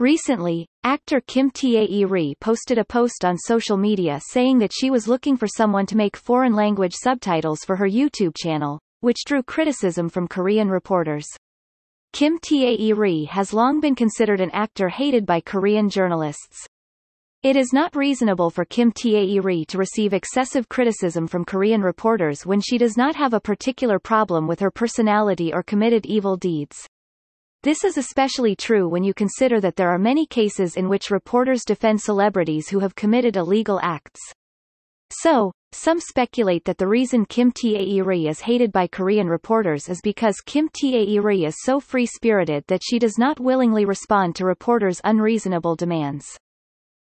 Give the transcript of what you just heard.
Recently, actor Kim Tae-ri posted a post on social media saying that she was looking for someone to make foreign language subtitles for her YouTube channel, which drew criticism from Korean reporters. Kim Tae-ri has long been considered an actor hated by Korean journalists. It is not reasonable for Kim Tae-ri to receive excessive criticism from Korean reporters when she does not have a particular problem with her personality or committed evil deeds. This is especially true when you consider that there are many cases in which reporters defend celebrities who have committed illegal acts. So, some speculate that the reason Kim Tae-ri is hated by Korean reporters is because Kim Tae-ri is so free-spirited that she does not willingly respond to reporters' unreasonable demands.